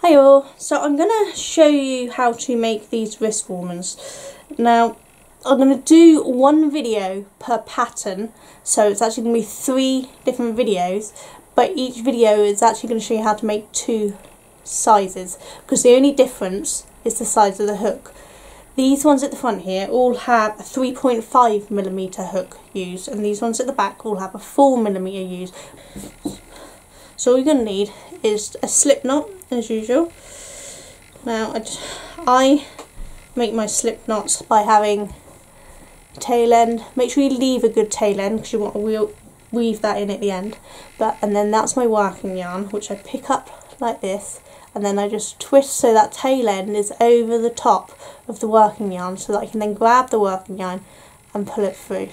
Hi all, so I'm going to show you how to make these wrist warmers. Now I'm going to do one video per pattern, so it's actually going to be three different videos, but each video is actually going to show you how to make two sizes, because the only difference is the size of the hook. These ones at the front here all have a 3.5 millimeter hook used, and these ones at the back all have a 4 millimeter used. So all you're going to need is a slip knot as usual. Now I, I make my slip knots by having tail end. Make sure you leave a good tail end because you want to weave that in at the end. But and then that's my working yarn which I pick up like this and then I just twist so that tail end is over the top of the working yarn so that I can then grab the working yarn and pull it through.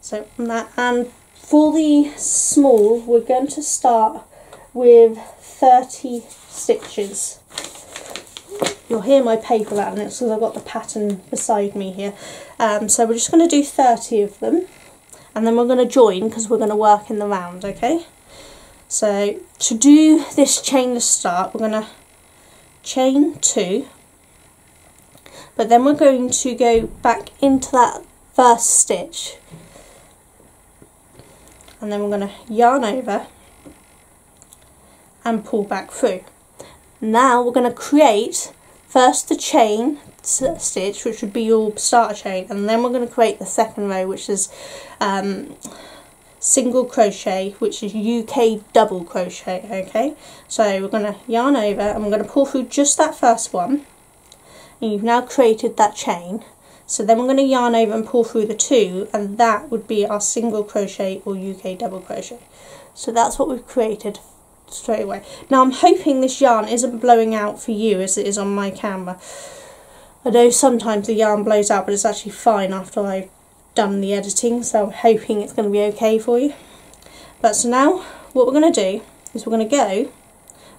So that and for the small, we're going to start with 30 stitches. You'll hear my paper rattling because I've got the pattern beside me here. Um, so we're just going to do 30 of them and then we're going to join because we're going to work in the round, okay? So to do this chain to start, we're going to chain two, but then we're going to go back into that first stitch and then we're going to yarn over and pull back through. Now we're going to create first the chain stitch which would be your starter chain and then we're going to create the second row which is um, single crochet which is UK double crochet okay? So we're going to yarn over and we're going to pull through just that first one. And you've now created that chain so then we're going to yarn over and pull through the two and that would be our single crochet or UK double crochet. So that's what we've created straight away. Now I'm hoping this yarn isn't blowing out for you as it is on my camera. I know sometimes the yarn blows out but it's actually fine after I've done the editing so I'm hoping it's going to be okay for you. But so now what we're going to do is we're going to go,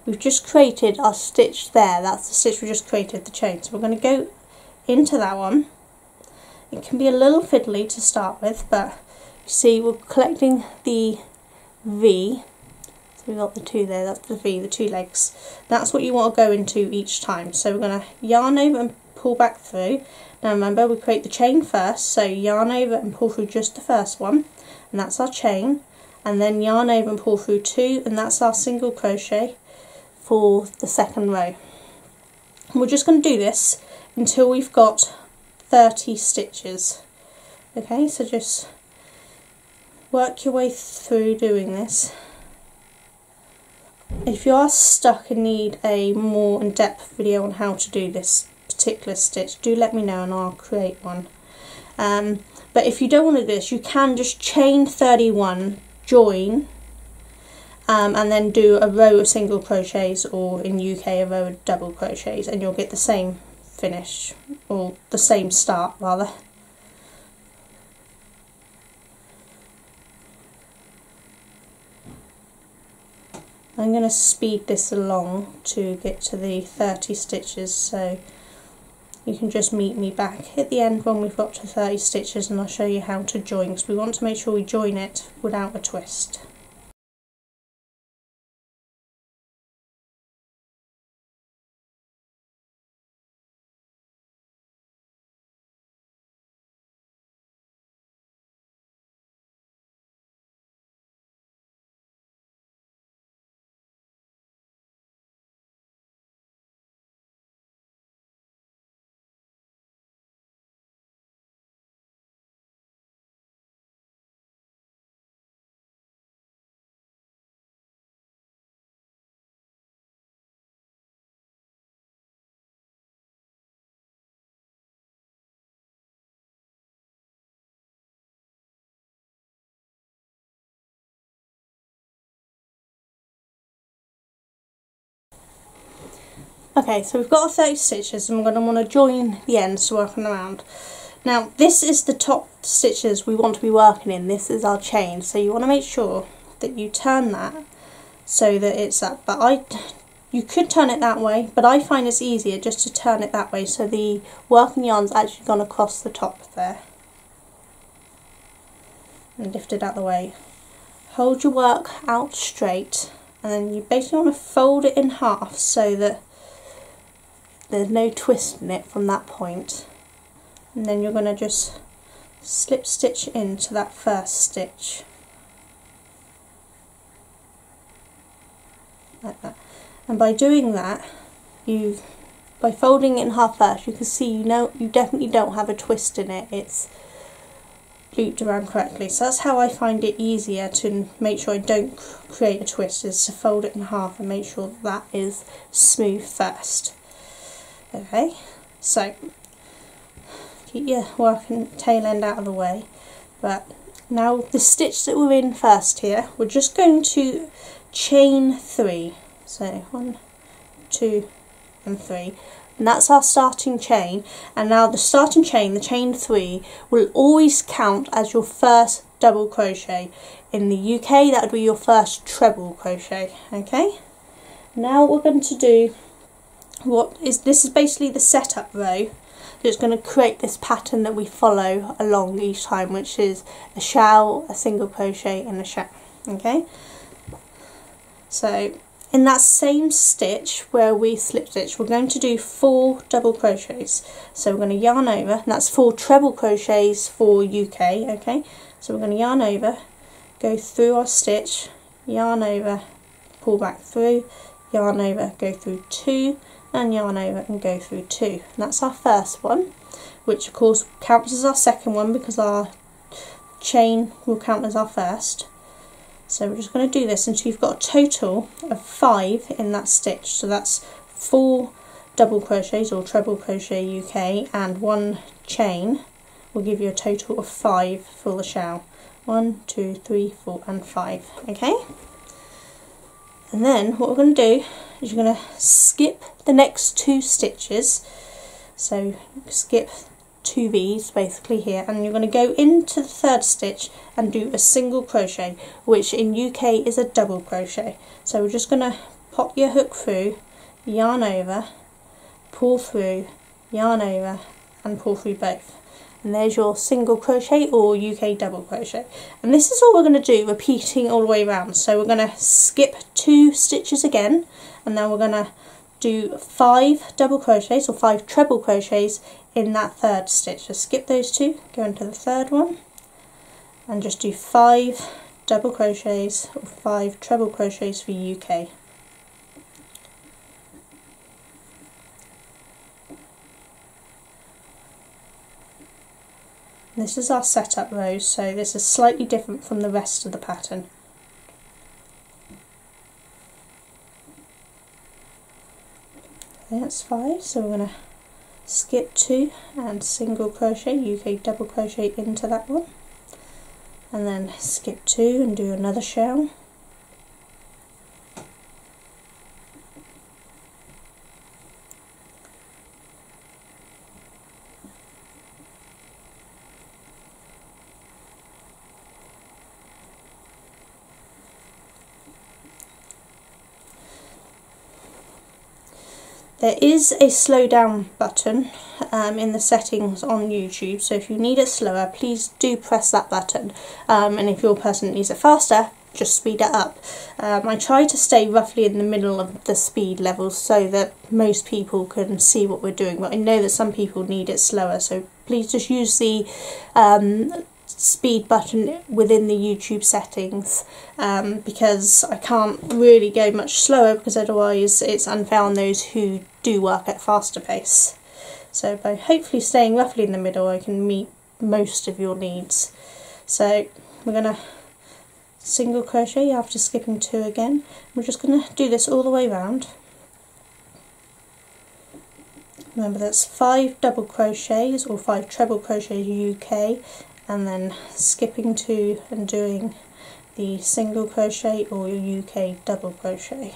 we've just created our stitch there, that's the stitch we just created, the chain. So we're going to go into that one it can be a little fiddly to start with, but you see we're collecting the V. So we've got the two there, that's the V, the two legs. That's what you want to go into each time. So we're going to yarn over and pull back through. Now remember, we create the chain first, so yarn over and pull through just the first one, and that's our chain. And then yarn over and pull through two, and that's our single crochet for the second row. And we're just going to do this until we've got 30 stitches. Okay, so just work your way through doing this. If you are stuck and need a more in-depth video on how to do this particular stitch, do let me know and I'll create one. Um, but if you don't want to do this, you can just chain 31, join, um, and then do a row of single crochets or in UK a row of double crochets and you'll get the same finish, or the same start rather. I'm going to speed this along to get to the 30 stitches so you can just meet me back at the end when we've got to 30 stitches and I'll show you how to join because we want to make sure we join it without a twist. Okay, so we've got 30 stitches and we're going to want to join the ends to working around. Now this is the top stitches we want to be working in, this is our chain, so you want to make sure that you turn that so that it's up. But I, you could turn it that way, but I find it's easier just to turn it that way so the working yarn's actually gone across the top there. And lift it out the way. Hold your work out straight and then you basically want to fold it in half so that there's no twist in it from that point. And then you're going to just slip stitch into that first stitch. Like that. And by doing that you by folding it in half first you can see you know you definitely don't have a twist in it. It's looped around correctly. So that's how I find it easier to make sure I don't create a twist is to fold it in half and make sure that, that is smooth first okay so keep your working tail end out of the way but now the stitch that we're in first here we're just going to chain three. So one two and three. And that's our starting chain. And now the starting chain the chain three will always count as your first double crochet. In the UK that would be your first treble crochet okay? Now what we're going to do what is this is basically the setup row that's going to create this pattern that we follow along each time which is a shell a single crochet and a shell okay? So in that same stitch where we slip stitch we're going to do four double crochets. So we're going to yarn over and that's four treble crochets for UK okay? So we're going to yarn over go through our stitch yarn over pull back through yarn over go through two and yarn over and go through two and that's our first one which of course counts as our second one because our chain will count as our first so we're just going to do this until you've got a total of five in that stitch. So that's four double crochets or treble crochet UK and one chain will give you a total of five for the shell. One, two, three, four and five. Okay? And then what we're going to do is you're going to skip the next two stitches. So skip two V's basically here and you're going to go into the third stitch and do a single crochet which in UK is a double crochet so we're just going to pop your hook through yarn over pull through yarn over and pull through both and there's your single crochet or UK double crochet and this is all we're going to do repeating all the way around so we're going to skip two stitches again and then we're going to do five double crochets or five treble crochets in that third stitch. Just skip those two, go into the third one and just do five double crochets or five treble crochets for UK. This is our setup row, so this is slightly different from the rest of the pattern. That's five, so we're going to skip two and single crochet UK double crochet into that one and then skip two and do another shell There is a slow down button um, in the settings on YouTube, so if you need it slower, please do press that button. Um, and if your person needs it faster, just speed it up. Um, I try to stay roughly in the middle of the speed levels so that most people can see what we're doing, but I know that some people need it slower, so please just use the um, speed button within the YouTube settings um, because I can't really go much slower because otherwise it's unfair on those who do work at faster pace. So by hopefully staying roughly in the middle I can meet most of your needs. So we're going to single crochet after skipping two again. We're just going to do this all the way around. Remember that's five double crochets or five treble crochets UK and then skipping two and doing the single crochet or UK double crochet.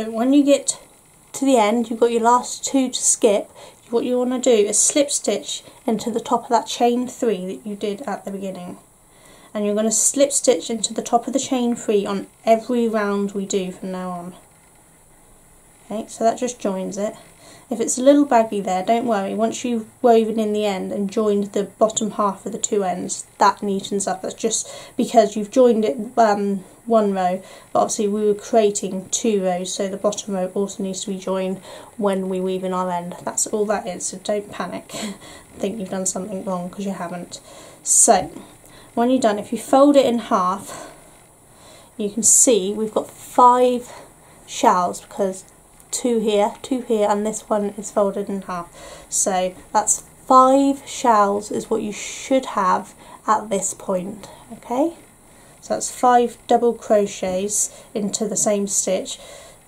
So when you get to the end, you've got your last two to skip. What you want to do is slip stitch into the top of that chain three that you did at the beginning. And you're going to slip stitch into the top of the chain three on every round we do from now on. Okay, so that just joins it. If it's a little baggy there, don't worry. Once you've woven in the end and joined the bottom half of the two ends, that neatens up. That's just because you've joined it um, one row, but obviously we were creating two rows, so the bottom row also needs to be joined when we weave in our end. That's all that is, so don't panic. think you've done something wrong because you haven't. So, when you're done, if you fold it in half, you can see we've got five shells because two here, two here, and this one is folded in half. So that's five shells is what you should have at this point, okay? So that's five double crochets into the same stitch.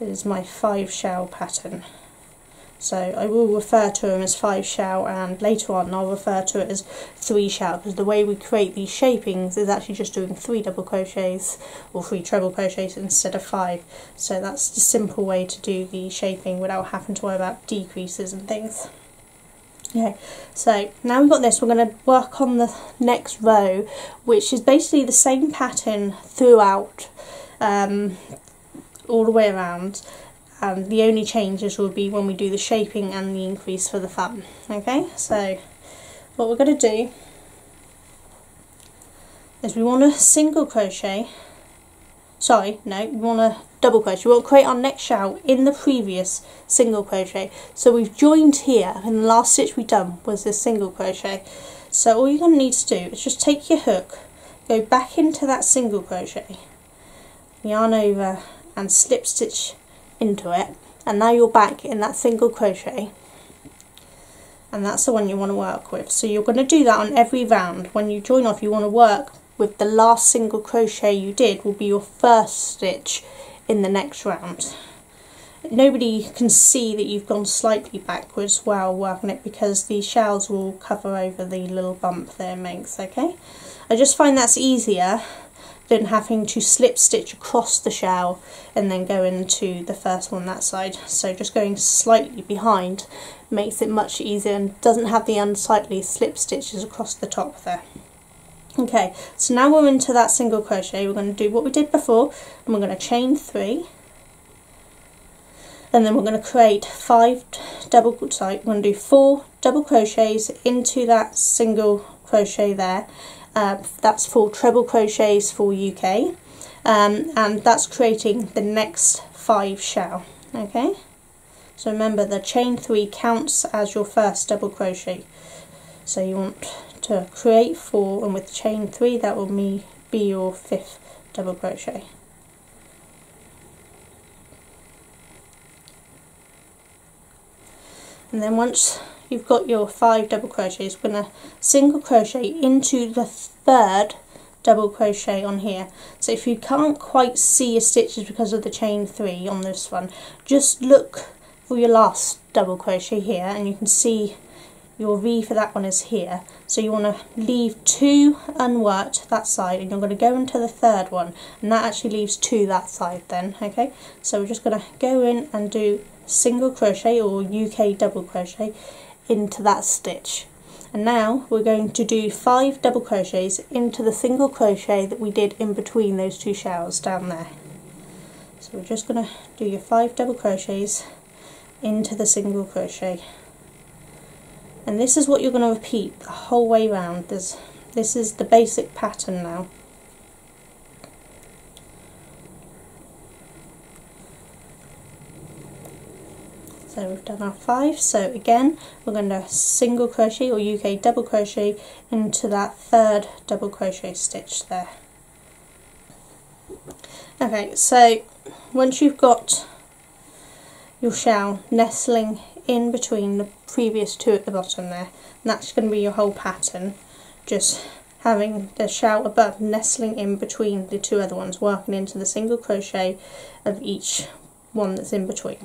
It is my five shell pattern. So I will refer to them as five shell and later on I'll refer to it as three shell because the way we create these shapings is actually just doing three double crochets or three treble crochets instead of five. So that's the simple way to do the shaping without having to worry about decreases and things. Okay, so now we've got this, we're going to work on the next row, which is basically the same pattern throughout, um, all the way around and the only changes will be when we do the shaping and the increase for the thumb. Okay, so what we're going to do is we want to single crochet, sorry, no, we want to double crochet. We to create our next shell in the previous single crochet. So we've joined here and the last stitch we've done was this single crochet. So all you're going to need to do is just take your hook, go back into that single crochet, yarn over and slip stitch into it and now you're back in that single crochet and that's the one you want to work with. So you're going to do that on every round. When you join off you want to work with the last single crochet you did will be your first stitch in the next round. Nobody can see that you've gone slightly backwards while working it because the shells will cover over the little bump there makes okay? I just find that's easier than having to slip stitch across the shell and then go into the first one that side. So just going slightly behind makes it much easier and doesn't have the unsightly slip stitches across the top there. Okay, so now we're into that single crochet. We're going to do what we did before and we're going to chain three and then we're going to create five double sorry we're going to do four double crochets into that single crochet there uh, that's four treble crochets for UK um, and that's creating the next five shell okay? So remember the chain three counts as your first double crochet. So you want to create four and with chain three that will be your fifth double crochet. And then once you've got your five double crochets we're going to single crochet into the third double crochet on here. So if you can't quite see your stitches because of the chain three on this one just look for your last double crochet here and you can see your V for that one is here. So you want to leave two unworked that side and you're going to go into the third one and that actually leaves two that side then okay? So we're just going to go in and do single crochet or UK double crochet into that stitch. And now we're going to do five double crochets into the single crochet that we did in between those two shells down there. So we're just going to do your five double crochets into the single crochet. And this is what you're going to repeat the whole way round. This this is the basic pattern now so we've done our five. So again we're going to single crochet or UK double crochet into that third double crochet stitch there. Okay so once you've got your shell nestling in between the previous two at the bottom there that's going to be your whole pattern just having the shell above nestling in between the two other ones working into the single crochet of each one that's in between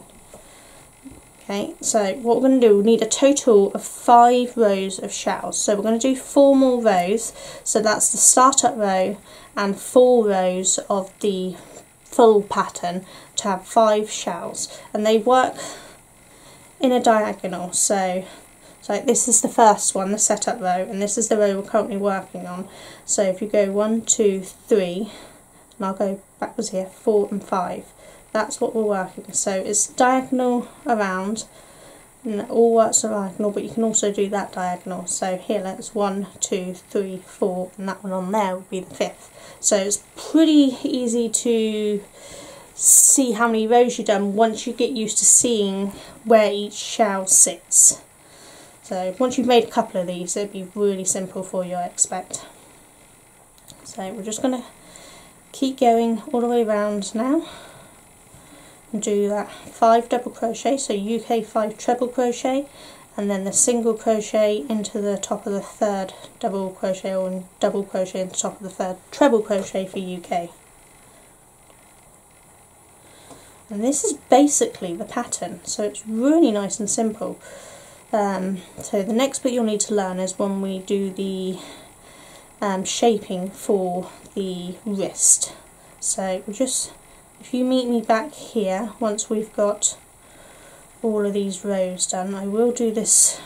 Okay, so what we're going to do, we need a total of five rows of shells. So we're going to do four more rows. So that's the startup row and four rows of the full pattern to have five shells and they work in a diagonal so so this is the first one the setup row and this is the row we're currently working on so if you go one two three and I'll go backwards here four and five that's what we're working so it's diagonal around and it all works diagonal but you can also do that diagonal. So here let's one two three four and that one on there would be the fifth. So it's pretty easy to see how many rows you've done once you get used to seeing where each shell sits. So once you've made a couple of these it'll be really simple for you I expect. So we're just going to keep going all the way around now do that five double crochet so UK five treble crochet and then the single crochet into the top of the third double crochet or double crochet into the top of the third treble crochet for UK and this is basically the pattern so it's really nice and simple. Um, so the next bit you'll need to learn is when we do the um, shaping for the wrist. So we just if you meet me back here once we've got all of these rows done, I will do this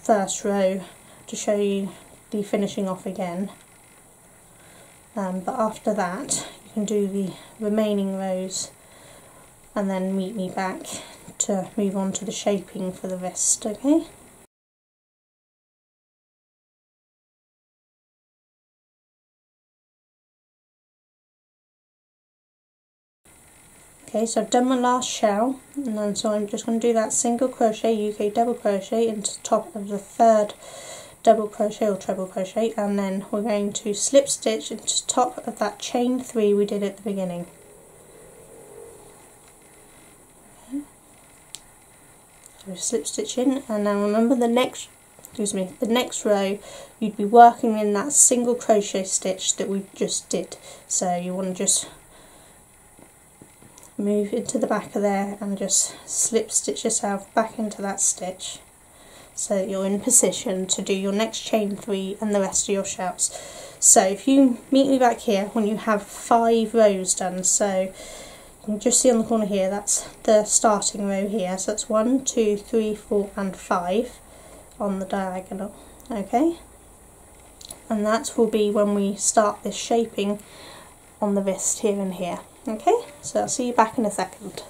first row to show you the finishing off again. Um, but after that you can do the remaining rows and then meet me back to move on to the shaping for the wrist, okay? Okay, so I've done my last shell, and then so I'm just going to do that single crochet, UK double crochet into the top of the third double crochet or treble crochet, and then we're going to slip stitch into the top of that chain three we did at the beginning. Okay. So slip stitch in, and now remember the next excuse me, the next row you'd be working in that single crochet stitch that we just did. So you want to just move into the back of there and just slip stitch yourself back into that stitch so that you're in position to do your next chain three and the rest of your shells. So if you meet me back here when you have five rows done, so you can just see on the corner here, that's the starting row here, so that's one, two, three, four and five on the diagonal, okay? And that will be when we start this shaping on the wrist here and here. Okay, so I'll see you back in a second.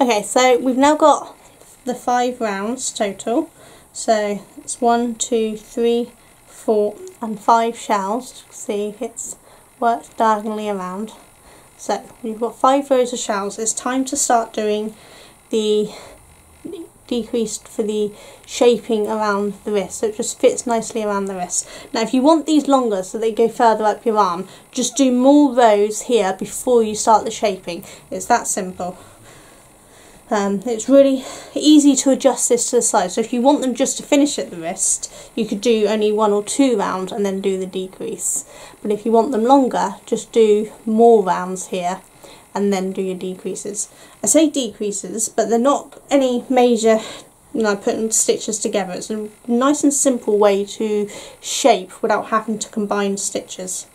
Okay, so we've now got the five rounds total. So it's one, two, three, four, and five shells. See, it's worked diagonally around. So we've got five rows of shells. It's time to start doing the decreased for the shaping around the wrist so it just fits nicely around the wrist. Now if you want these longer so they go further up your arm just do more rows here before you start the shaping. It's that simple. Um, it's really easy to adjust this to the size so if you want them just to finish at the wrist you could do only one or two rounds and then do the decrease but if you want them longer just do more rounds here and then do your decreases. I say decreases, but they're not any major, you know, putting stitches together. It's a nice and simple way to shape without having to combine stitches.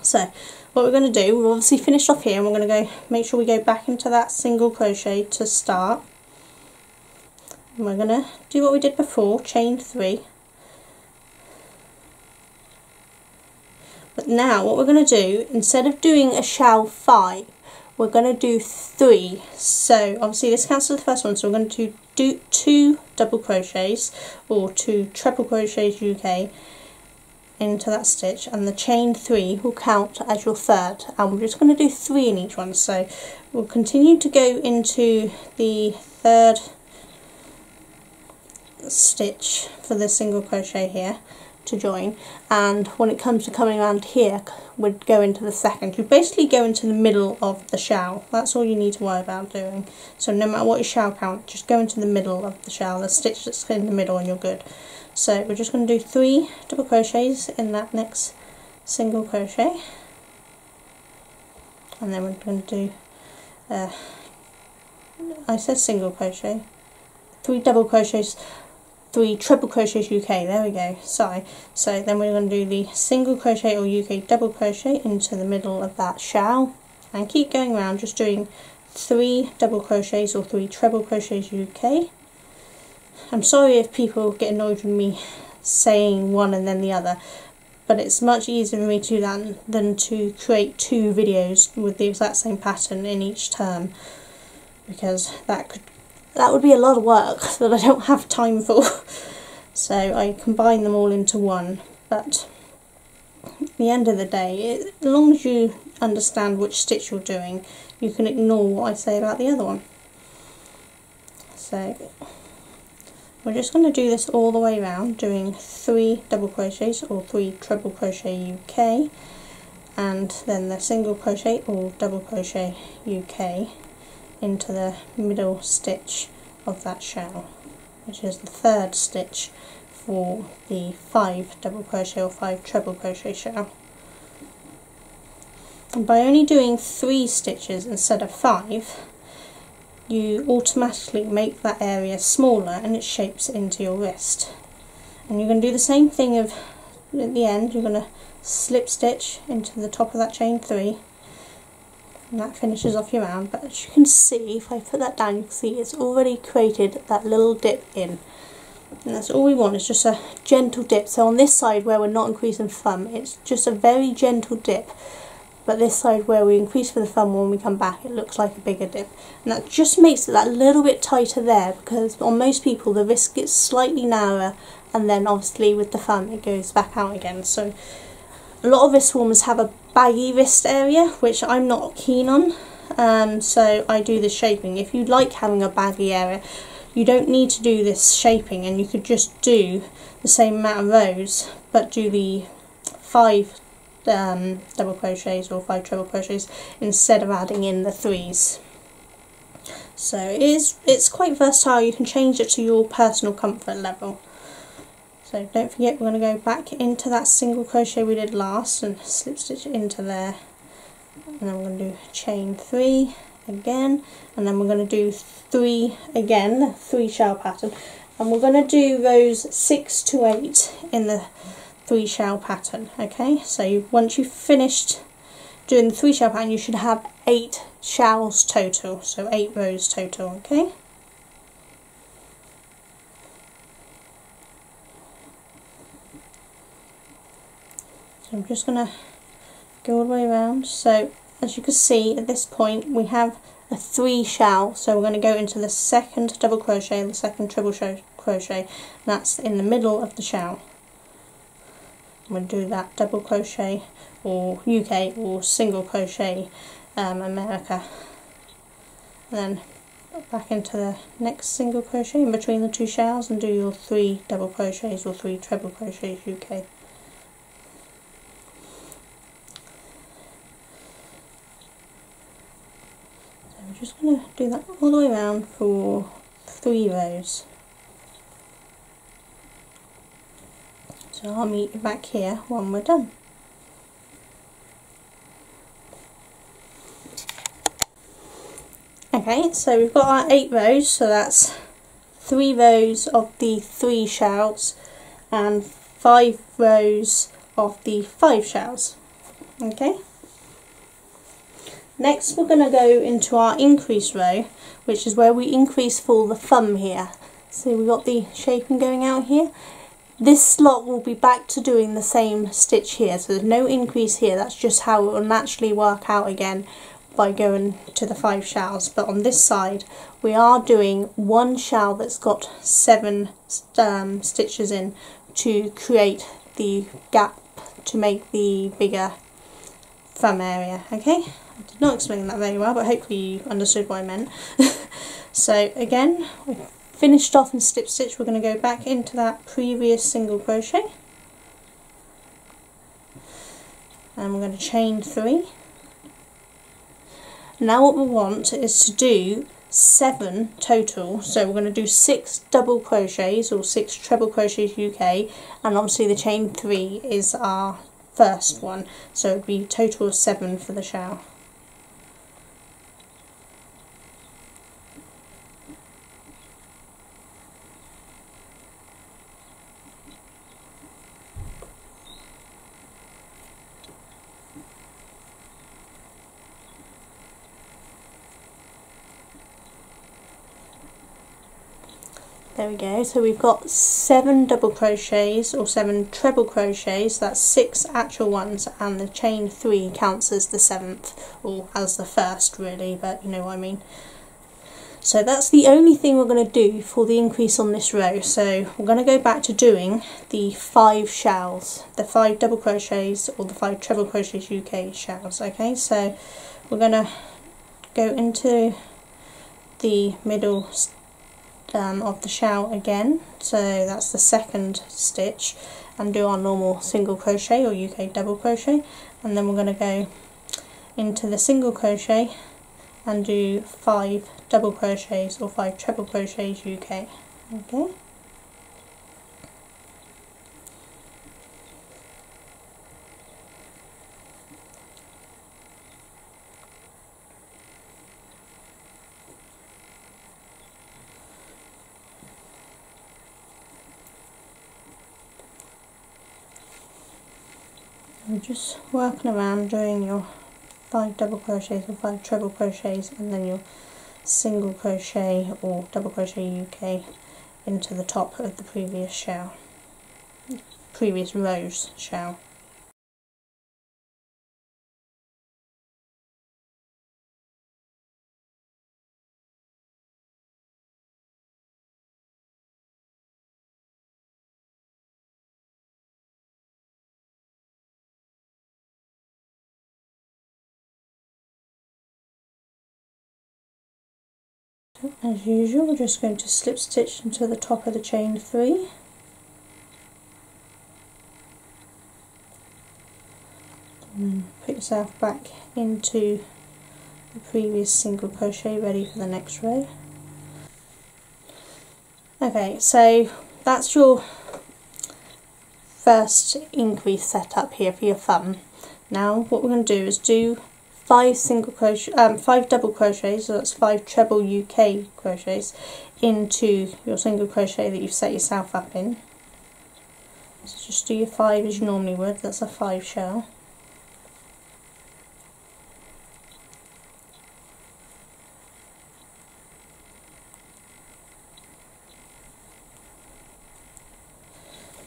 So, what we're going to do, we've obviously finished off here, and we're going to go make sure we go back into that single crochet to start. And we're going to do what we did before, chain three. But now what we're going to do, instead of doing a shell 5, we're going to do three. So obviously this counts as the first one so we're going to do two double crochets or two treble crochets UK into that stitch and the chain three will count as your third. And we're just going to do three in each one. So we'll continue to go into the third stitch for the single crochet here to join and when it comes to coming around here we'd go into the second. You basically go into the middle of the shell. That's all you need to worry about doing. So no matter what your shell count, just go into the middle of the shell, the stitch that's in the middle and you're good. So we're just going to do three double crochets in that next single crochet and then we're going to do uh, I said single crochet three double crochets three treble crochets UK there we go. Sorry. So then we're going to do the single crochet or UK double crochet into the middle of that shell. And keep going around just doing three double crochets or three treble crochets UK I'm sorry if people get annoyed with me saying one and then the other but it's much easier for me to do that than to create two videos with the exact same pattern in each term because that could that would be a lot of work that I don't have time for. so I combine them all into one. But at the end of the day, it, as long as you understand which stitch you're doing, you can ignore what I say about the other one. So we're just going to do this all the way around, doing three double crochets or three treble crochet UK, and then the single crochet or double crochet UK into the middle stitch of that shell which is the third stitch for the five double crochet or five treble crochet shell. And by only doing three stitches instead of five you automatically make that area smaller and it shapes into your wrist. And you're going to do the same thing of at the end you're going to slip stitch into the top of that chain three and that finishes off your round but as you can see if I put that down you can see it's already created that little dip in. And that's all we want is just a gentle dip. So on this side where we're not increasing thumb it's just a very gentle dip. But this side where we increase for the thumb when we come back it looks like a bigger dip. And that just makes it that little bit tighter there because on most people the wrist gets slightly narrower and then obviously with the thumb it goes back out again. So a lot of wrist warmers have a baggy wrist area, which I'm not keen on. Um, so I do the shaping. If you like having a baggy area, you don't need to do this shaping and you could just do the same amount of rows, but do the five um, double crochets or five treble crochets instead of adding in the threes. So it is, it's quite versatile, you can change it to your personal comfort level. So don't forget we're going to go back into that single crochet we did last and slip stitch into there. And then we're going to do chain three again and then we're going to do three again, three shell pattern. And we're going to do rows six to eight in the three shell pattern. Okay, so once you've finished doing the three shell pattern, you should have eight shells total, so eight rows total. Okay. So I'm just going to go all the way around. So as you can see at this point we have a three shell so we're going to go into the second double crochet and the second triple crochet that's in the middle of the shell. I'm going to do that double crochet or UK or single crochet um, America and then back into the next single crochet in between the two shells and do your three double crochets or three treble crochets UK. Just going to do that all the way around for three rows. So I'll meet you back here when we're done. Okay, so we've got our eight rows, so that's three rows of the three shells and five rows of the five shells. Okay. Next we're going to go into our increase row, which is where we increase for the thumb here. So we've got the shaping going out here. This slot will be back to doing the same stitch here, so there's no increase here, that's just how it will naturally work out again by going to the five shells. But on this side, we are doing one shell that's got seven um, stitches in to create the gap to make the bigger thumb area, okay? I did not explain that very well, but hopefully you understood what I meant. so again, we finished off in slip stitch, we're going to go back into that previous single crochet. And we're going to chain three. Now what we want is to do seven total so we're going to do six double crochets or six treble crochets UK and obviously the chain three is our first one so it would be total of seven for the shell there we go. So we've got seven double crochets or seven treble crochets. That's six actual ones and the chain three counts as the seventh or as the first really but you know what I mean. So that's the only thing we're going to do for the increase on this row. So we're going to go back to doing the five shells the five double crochets or the five treble crochets UK shells okay? So we're going to go into the middle um, of the shell again. So that's the second stitch and do our normal single crochet or UK double crochet. And then we're going to go into the single crochet and do five double crochets or five treble crochets UK okay just working around doing your five double crochets or five treble crochets and then your single crochet or double crochet UK into the top of the previous shell, previous rows shell. As usual, we're just going to slip stitch into the top of the chain three. Put yourself back into the previous single crochet ready for the next row. Okay, so that's your first increase setup here for your thumb. Now what we're going to do is do five single crochet, um, five double crochets, so that's five treble UK crochets into your single crochet that you've set yourself up in. So just do your five as you normally would, that's a five shell.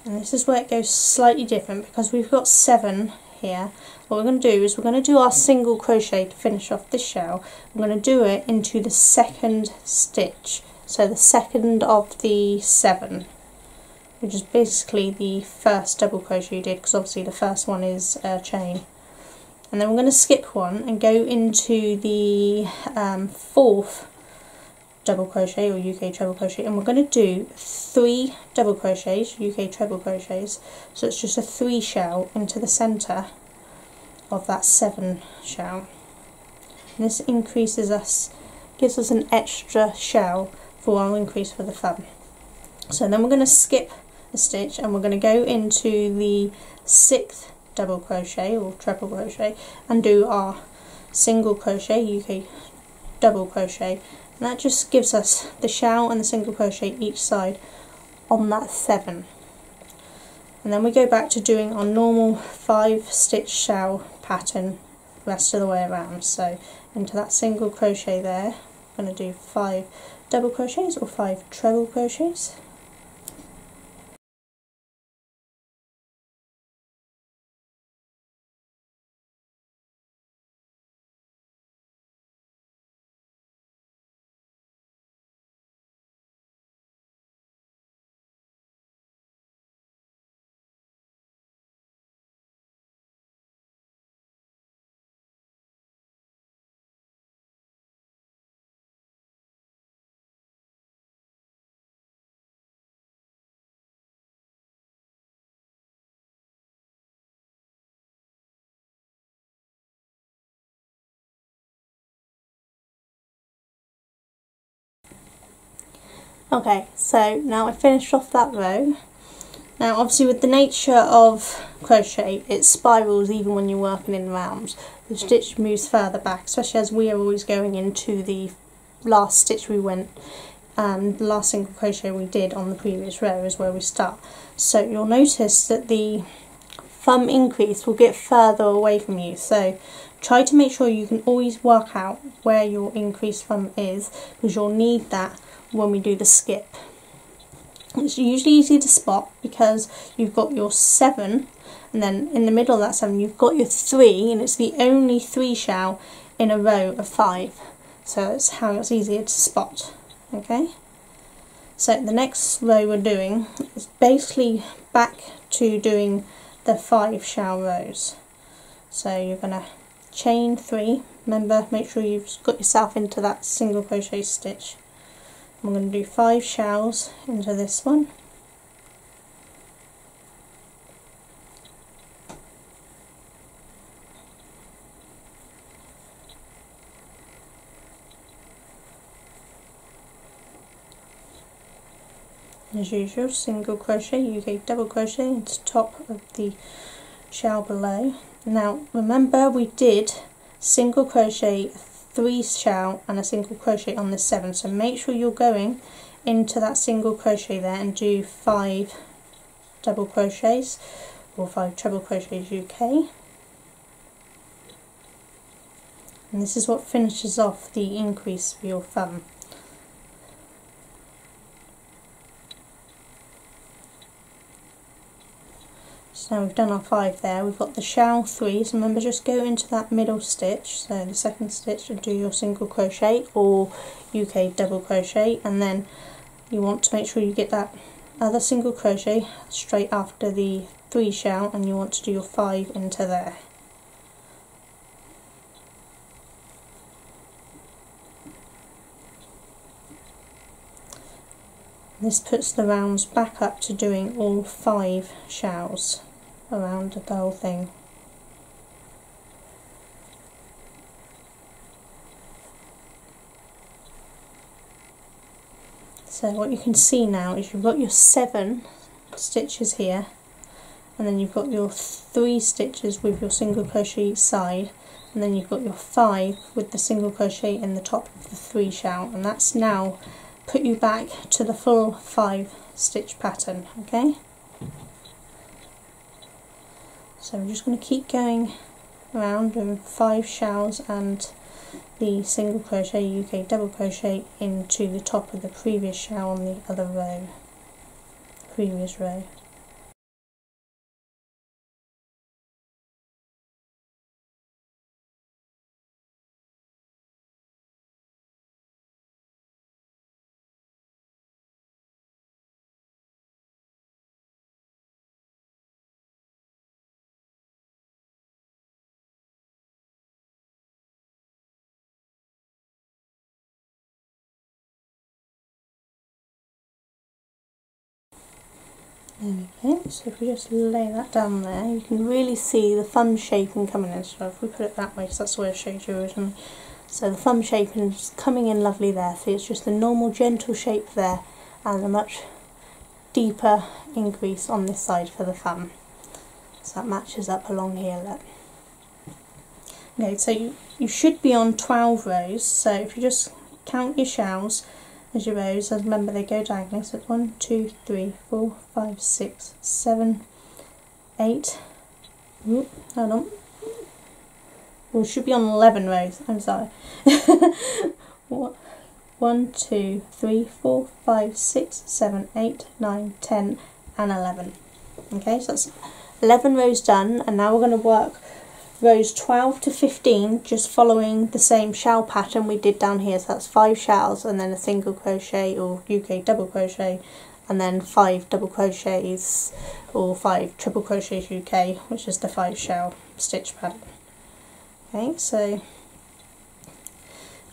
And this is where it goes slightly different because we've got seven here, what we're going to do is we're going to do our single crochet to finish off this shell. We're going to do it into the second stitch, so the second of the seven, which is basically the first double crochet you did, because obviously the first one is a chain. And then we're going to skip one and go into the um, fourth double crochet or UK treble crochet and we're going to do three double crochets, UK treble crochets, so it's just a three shell into the centre of that seven shell. And this increases us, gives us an extra shell for our increase for the thumb. So then we're going to skip a stitch and we're going to go into the sixth double crochet or treble crochet and do our single crochet, UK double crochet and that just gives us the shell and the single crochet each side on that seven. And then we go back to doing our normal five stitch shell pattern rest of the way around. So into that single crochet there I'm going to do five double crochets or five treble crochets Okay, so now I finished off that row. Now obviously with the nature of crochet, it spirals even when you're working in rounds. The stitch moves further back, especially as we are always going into the last stitch we went and the last single crochet we did on the previous row is where we start. So you'll notice that the thumb increase will get further away from you. So try to make sure you can always work out where your increased thumb is because you'll need that when we do the skip. It's usually easy to spot because you've got your seven and then in the middle of that seven you've got your three and it's the only three shell in a row of five so it's how it's easier to spot okay so the next row we're doing is basically back to doing the five shell rows. So you're going to chain three. Remember make sure you've got yourself into that single crochet stitch. I'm going to do five shells into this one as usual single crochet UK double crochet into top of the shell below. Now remember we did single crochet three shell and a single crochet on the seven. So make sure you're going into that single crochet there and do five double crochets or five treble crochets UK and this is what finishes off the increase for your thumb So we've done our five there, we've got the shell three, so remember just go into that middle stitch, so the second stitch and do your single crochet or UK double crochet. And then you want to make sure you get that other single crochet straight after the three shell and you want to do your five into there. This puts the rounds back up to doing all five shells around the whole thing. So what you can see now is you've got your seven stitches here and then you've got your three stitches with your single crochet each side and then you've got your five with the single crochet in the top of the three shell and that's now put you back to the full five stitch pattern okay so we're just going to keep going around with five shells and the single crochet UK double crochet into the top of the previous shell on the other row, previous row. There so if we just lay that down there, you can really see the thumb shaping coming in. So if we put it that way, because that's the way I showed you originally. So the thumb shaping is coming in lovely there. See, it's just a normal gentle shape there and a much deeper increase on this side for the thumb. So that matches up along here, look. Okay, so you, you should be on 12 rows, so if you just count your shells, as your rows, as remember they go diagonally, so it's 1, 2, 3, 4, 5, 6, 7, 8, Ooh, hold on, well, should be on 11 rows, I'm sorry, 1, 2, 3, 4, 5, 6, 7, 8, 9, 10 and 11. Okay, so that's 11 rows done and now we're going to work rows 12 to 15 just following the same shell pattern we did down here. So that's five shells and then a single crochet or UK double crochet and then five double crochets or five treble crochets UK which is the five shell stitch pattern okay so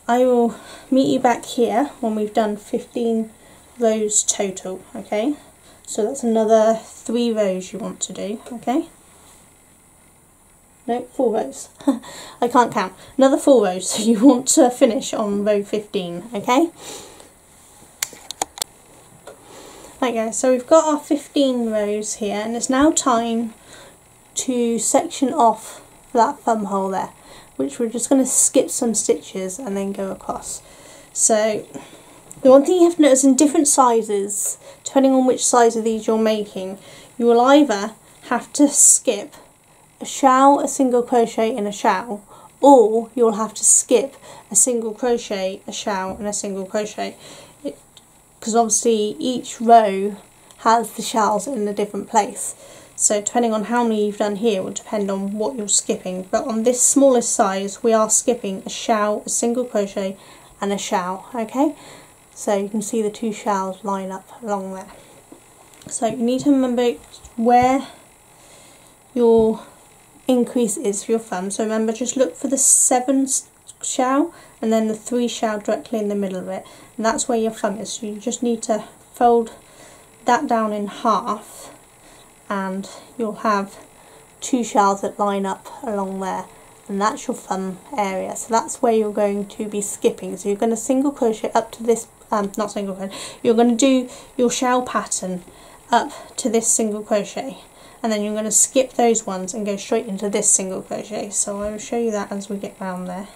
I will meet you back here when we've done 15 rows total okay? So that's another three rows you want to do okay no, four rows. I can't count. Another four rows, so you want to finish on row 15, okay? Okay, so we've got our 15 rows here, and it's now time to section off that thumb hole there, which we're just going to skip some stitches and then go across. So, the one thing you have to notice in different sizes, depending on which size of these you're making, you will either have to skip a shell, a single crochet in a shell, or you'll have to skip a single crochet, a shell and a single crochet because obviously each row has the shells in a different place. So depending on how many you've done here will depend on what you're skipping. But on this smallest size we are skipping a shell, a single crochet and a shell, okay? So you can see the two shells line up along there. So you need to remember where your increase is for your thumb. So remember just look for the seven shell and then the three shell directly in the middle of it. And that's where your thumb is. So you just need to fold that down in half and you'll have two shells that line up along there and that's your thumb area so that's where you're going to be skipping so you're going to single crochet up to this um, not single crochet you're going to do your shell pattern up to this single crochet and then you're going to skip those ones and go straight into this single crochet. So I will show you that as we get round there.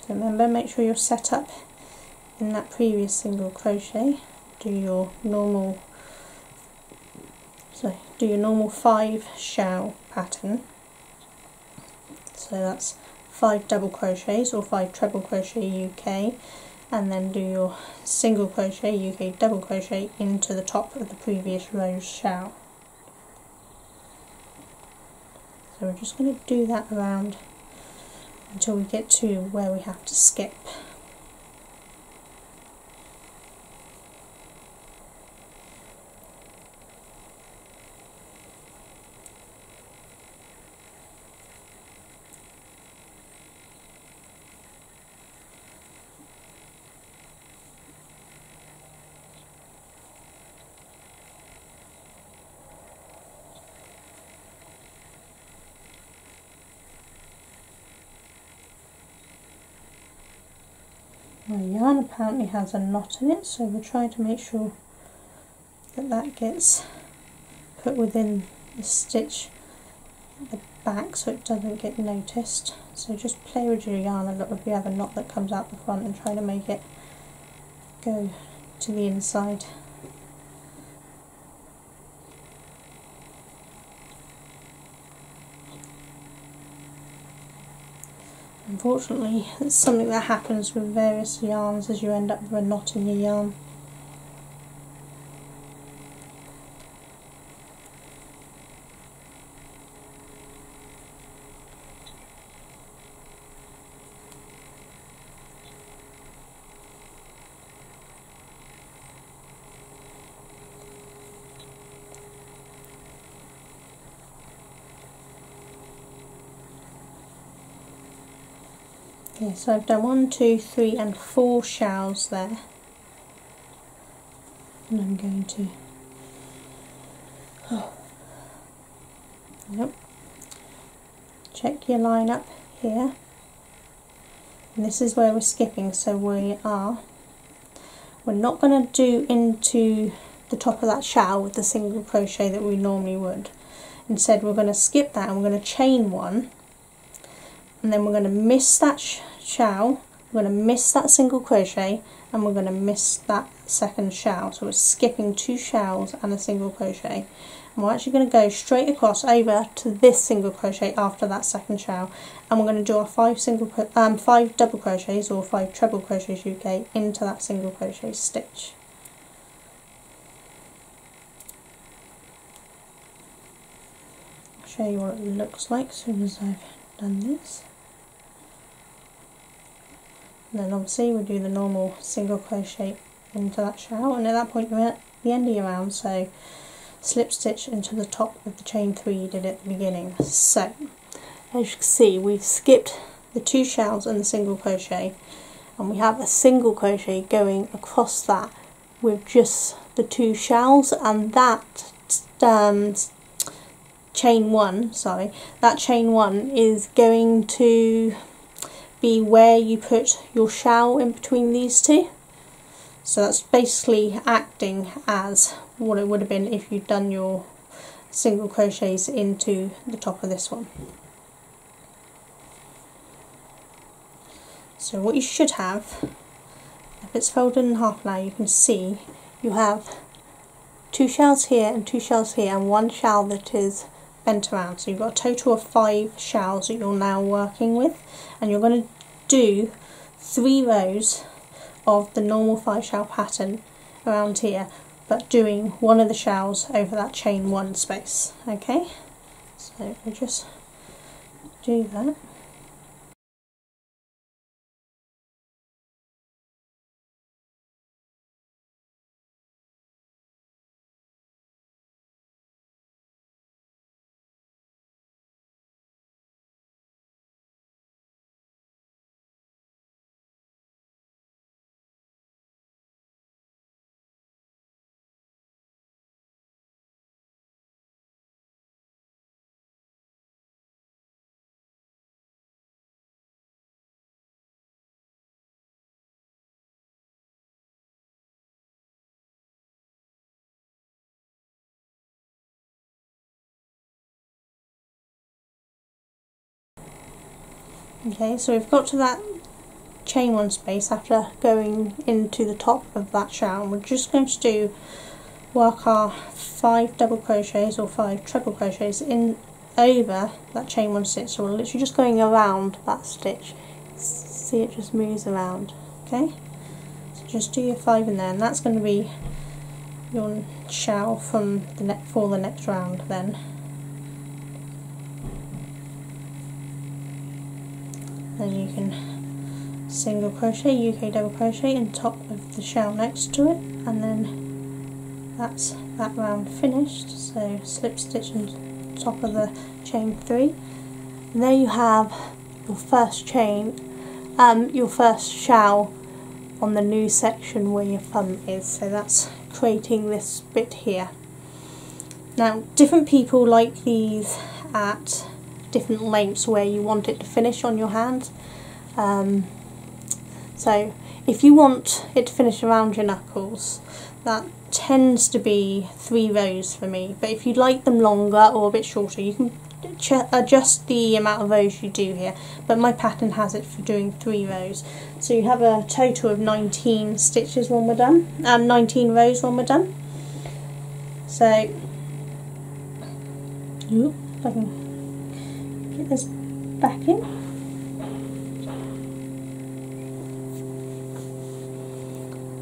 So remember make sure you're set up in that previous single crochet. Do your normal so do your normal five shell pattern. So that's five double crochets or five treble crochet UK and then do your single crochet UK double crochet into the top of the previous row's shell. So we're just going to do that around until we get to where we have to skip Yarn apparently has a knot in it, so we're trying to make sure that that gets put within the stitch at the back so it doesn't get noticed. So just play with your yarn a little if you have a knot that comes out the front and try to make it go to the inside. Unfortunately, it's something that happens with various yarns as you end up with a knot in your yarn. Okay, so I've done one, two, three, and four shells there. And I'm going to. Oh. Yep. Check your line up here. And this is where we're skipping, so we are. We're not going to do into the top of that shell with the single crochet that we normally would. Instead, we're going to skip that and we're going to chain one and then we're going to miss that shell, we're going to miss that single crochet and we're going to miss that second shell. So we're skipping two shells and a single crochet. And we're actually going to go straight across over to this single crochet after that second shell and we're going to do our five single um, five double crochets or five treble crochets UK into that single crochet stitch. I'll show you what it looks like as soon as I've done this and then obviously we do the normal single crochet into that shell and at that point you're at the end of your round so slip stitch into the top of the chain three you did at the beginning. So as you can see we've skipped the two shells and the single crochet and we have a single crochet going across that with just the two shells and that um, chain one sorry that chain one is going to be where you put your shell in between these two. So that's basically acting as what it would have been if you'd done your single crochets into the top of this one. So what you should have, if it's folded in half now, you can see you have two shells here and two shells here and one shell that is bent around. So you've got a total of five shells that you're now working with and you're going to do three rows of the normal five shell pattern around here but doing one of the shells over that chain one space okay so we just do that Okay, so we've got to that chain one space after going into the top of that shell. We're just going to do work our five double crochets or five treble crochets in over that chain one stitch. So we're literally just going around that stitch. See it just moves around. Okay, so just do your five in there, and that's going to be your shell from the neck for the next round then. Then you can single crochet UK double crochet in top of the shell next to it and then that's that round finished. So slip stitch on top of the chain three. And there you have your first chain um, your first shell on the new section where your thumb is. So that's creating this bit here. Now different people like these at different lengths where you want it to finish on your hand. Um, so if you want it to finish around your knuckles, that tends to be three rows for me. But if you'd like them longer or a bit shorter, you can adjust the amount of rows you do here. But my pattern has it for doing three rows. So you have a total of 19 stitches when we're done, and 19 rows when we're done. So, ooh, I can this back in.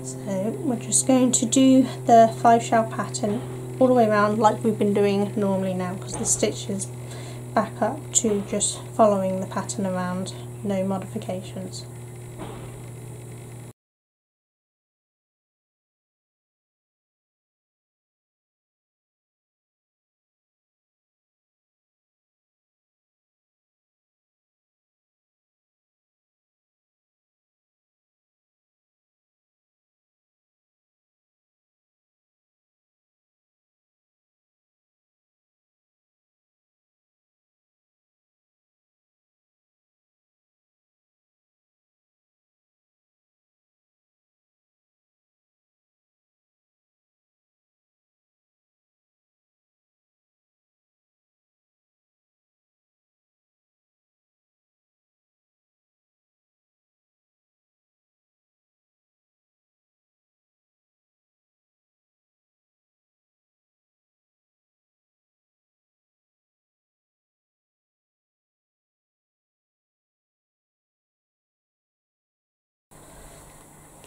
So we're just going to do the five shell pattern all the way around like we've been doing normally now because the stitch is back up to just following the pattern around, no modifications.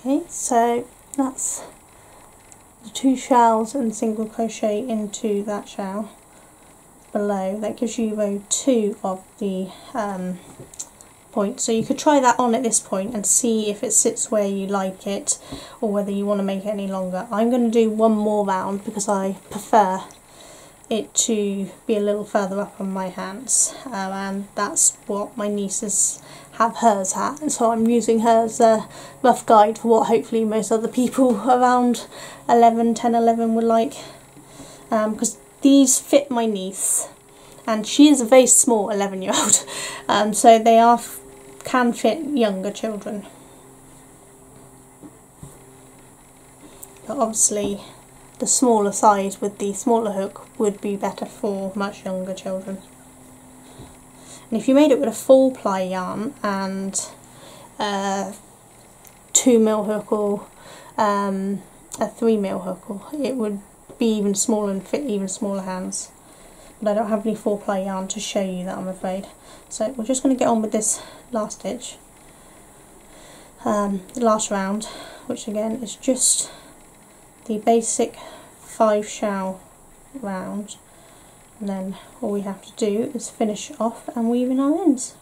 Okay, so that's the two shells and single crochet into that shell below. That gives you row two of the um, point. So you could try that on at this point and see if it sits where you like it or whether you want to make it any longer. I'm going to do one more round because I prefer it to be a little further up on my hands uh, and that's what my nieces have hers at and so I'm using her as a rough guide for what hopefully most other people around 11, 10, 11 would like because um, these fit my niece and she is a very small 11 year old um, so they are can fit younger children but obviously the smaller size with the smaller hook would be better for much younger children. And if you made it with a four ply yarn and a 2 mil hook or um, a 3 mil hook, it would be even smaller and fit even smaller hands. But I don't have any 4 ply yarn to show you that I'm afraid. So we're just going to get on with this last stitch. um, the last round, which again is just the basic five shell round and then all we have to do is finish off and weave in our ends.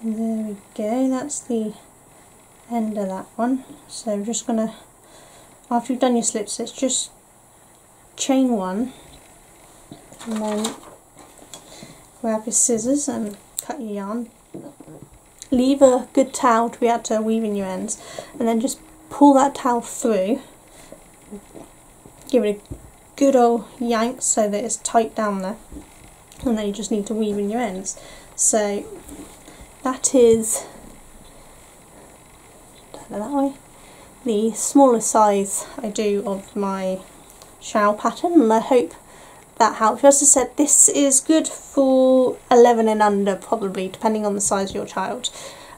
There we go that's the end of that one. So we're just gonna after you've done your slip stitch just chain one and then grab your scissors and cut your yarn. Leave a good tail to be able to weave in your ends and then just pull that tail through. Give it a good old yank so that it's tight down there and then you just need to weave in your ends. So that is that way the smaller size I do of my shell pattern and I hope that helps. As I said, this is good for 11 and under probably, depending on the size of your child.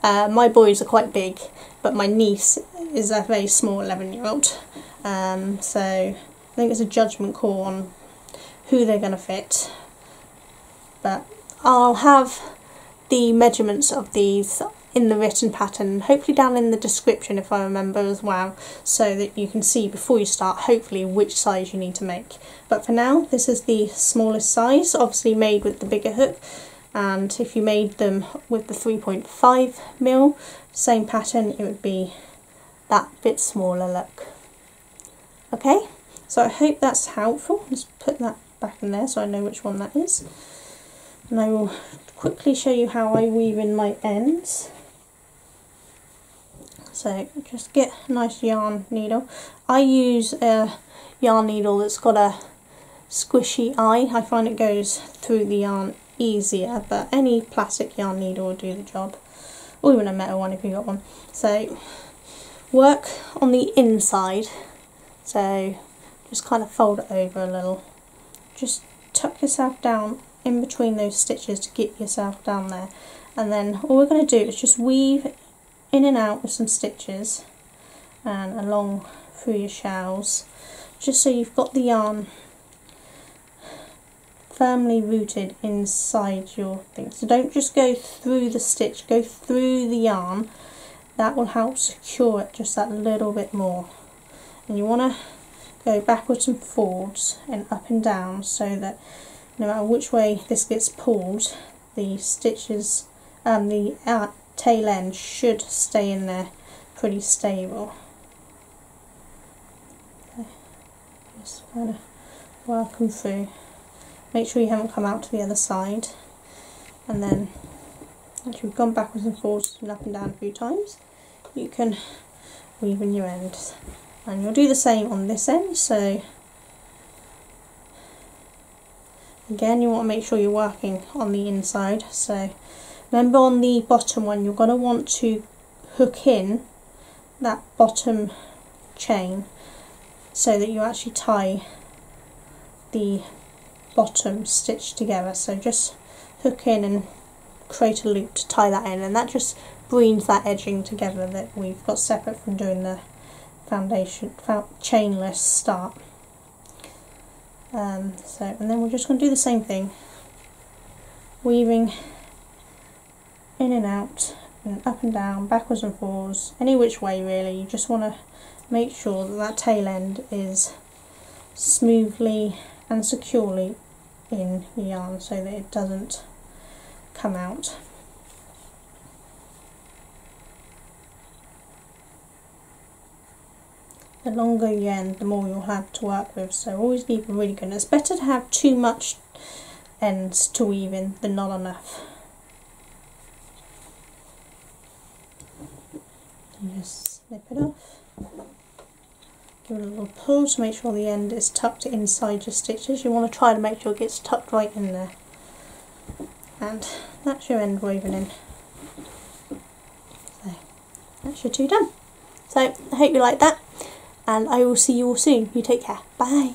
Uh, my boys are quite big, but my niece is a very small 11 year old. Um, so I think it's a judgment call on who they're going to fit. But I'll have the measurements of these in the written pattern, hopefully down in the description if I remember as well, so that you can see before you start hopefully which size you need to make. But for now, this is the smallest size, obviously made with the bigger hook, and if you made them with the 3.5 mil, same pattern, it would be that bit smaller look. Okay, so I hope that's helpful. Just put that back in there so I know which one that is. And I will quickly show you how I weave in my ends. So just get a nice yarn needle. I use a yarn needle that's got a squishy eye. I find it goes through the yarn easier, but any plastic yarn needle will do the job. Or even a metal one if you've got one. So work on the inside. So just kind of fold it over a little. Just tuck yourself down in between those stitches to get yourself down there and then all we're going to do is just weave in and out with some stitches and along through your shells just so you've got the yarn firmly rooted inside your thing. So don't just go through the stitch, go through the yarn. That will help secure it just that little bit more. And you want to go backwards and forwards and up and down so that no matter which way this gets pulled, the stitches, and the tail end should stay in there pretty stable. Okay. Just kind of work them through. Make sure you haven't come out to the other side. And then, once you've gone backwards and forwards and up and down a few times, you can weave in your ends. And you'll do the same on this end, so Again, you want to make sure you're working on the inside. So remember on the bottom one, you're going to want to hook in that bottom chain so that you actually tie the bottom stitch together. So just hook in and create a loop to tie that in and that just brings that edging together that we've got separate from doing the foundation chainless start. Um, so, and then we're just going to do the same thing, weaving in and out, and up and down, backwards and forwards, any which way really. You just want to make sure that that tail end is smoothly and securely in yarn so that it doesn't come out. The longer you end, the more you'll have to work with. So always leave a really good. It's better to have too much ends to weave in than not enough. You just snip it off. Give it a little pull to make sure the end is tucked inside your stitches. You want to try to make sure it gets tucked right in there. And that's your end woven in. So that's your two done. So I hope you like that and I will see you all soon. You take care. Bye.